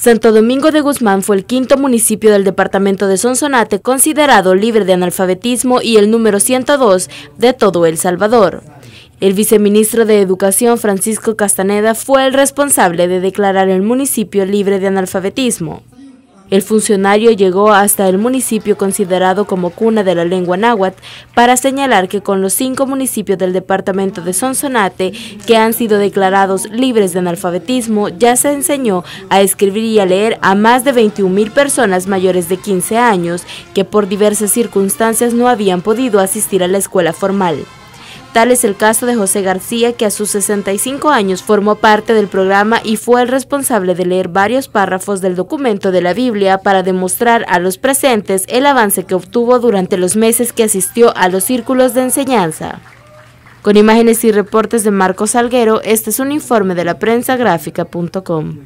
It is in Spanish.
Santo Domingo de Guzmán fue el quinto municipio del departamento de Sonsonate considerado libre de analfabetismo y el número 102 de todo El Salvador. El viceministro de Educación Francisco Castaneda fue el responsable de declarar el municipio libre de analfabetismo. El funcionario llegó hasta el municipio considerado como cuna de la lengua náhuatl para señalar que con los cinco municipios del departamento de Sonsonate que han sido declarados libres de analfabetismo ya se enseñó a escribir y a leer a más de 21 mil personas mayores de 15 años que por diversas circunstancias no habían podido asistir a la escuela formal. Tal es el caso de José García, que a sus 65 años formó parte del programa y fue el responsable de leer varios párrafos del documento de la Biblia para demostrar a los presentes el avance que obtuvo durante los meses que asistió a los círculos de enseñanza. Con imágenes y reportes de Marcos Salguero, este es un informe de la prensa gráfica.com.